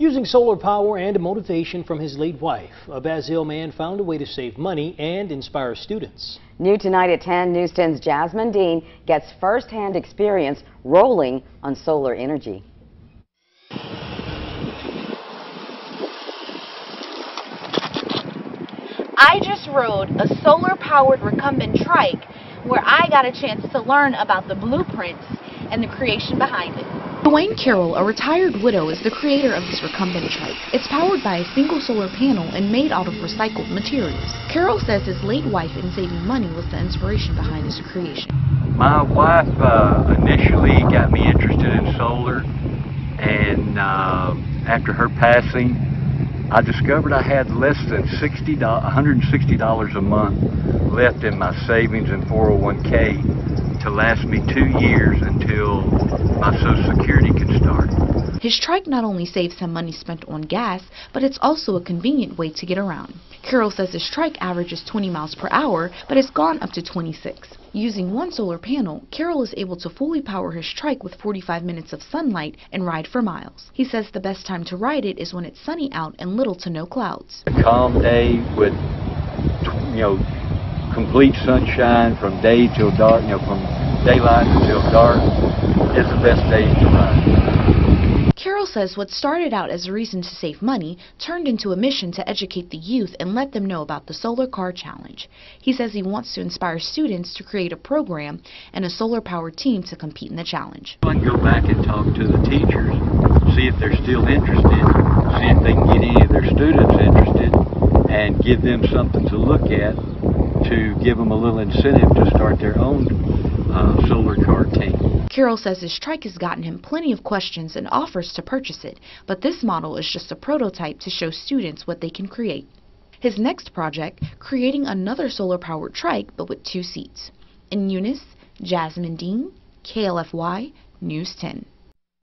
Using solar power and motivation from his late wife, a Basile man found a way to save money and inspire students. New tonight at 10, News 10's Jasmine Dean gets first-hand experience rolling on solar energy. I just rode a solar-powered recumbent trike where I got a chance to learn about the blueprints and the creation behind it. Dwayne Carroll, a retired widow, is the creator of this recumbent trike. It's powered by a single solar panel and made out of recycled materials. Carroll says his late wife in saving money was the inspiration behind his creation. My wife uh, initially got me interested in solar, and uh, after her passing, I discovered I had less than $60, $160 a month left in my savings and 401k to last me two years until my Social Security can start. His trike not only saves him money spent on gas, but it's also a convenient way to get around. Carroll says his trike averages 20 miles per hour, but has gone up to 26. Using one solar panel, Carroll is able to fully power his trike with 45 minutes of sunlight and ride for miles. He says the best time to ride it is when it's sunny out and little to no clouds. A calm day with, you know, complete sunshine from day till dark, you know, from daylight until dark is the best day to ride. Carroll says what started out as a reason to save money turned into a mission to educate the youth and let them know about the Solar Car Challenge. He says he wants to inspire students to create a program and a solar-powered team to compete in the challenge. I can go back and talk to the teachers, see if they're still interested, see if they can get any of their students interested, and give them something to look at to give them a little incentive to start their own uh, solar car team. Carroll says his trike has gotten him plenty of questions and offers to purchase it, but this model is just a prototype to show students what they can create. His next project, creating another solar-powered trike but with two seats. In Eunice, Jasmine Dean, KLFY, News 10.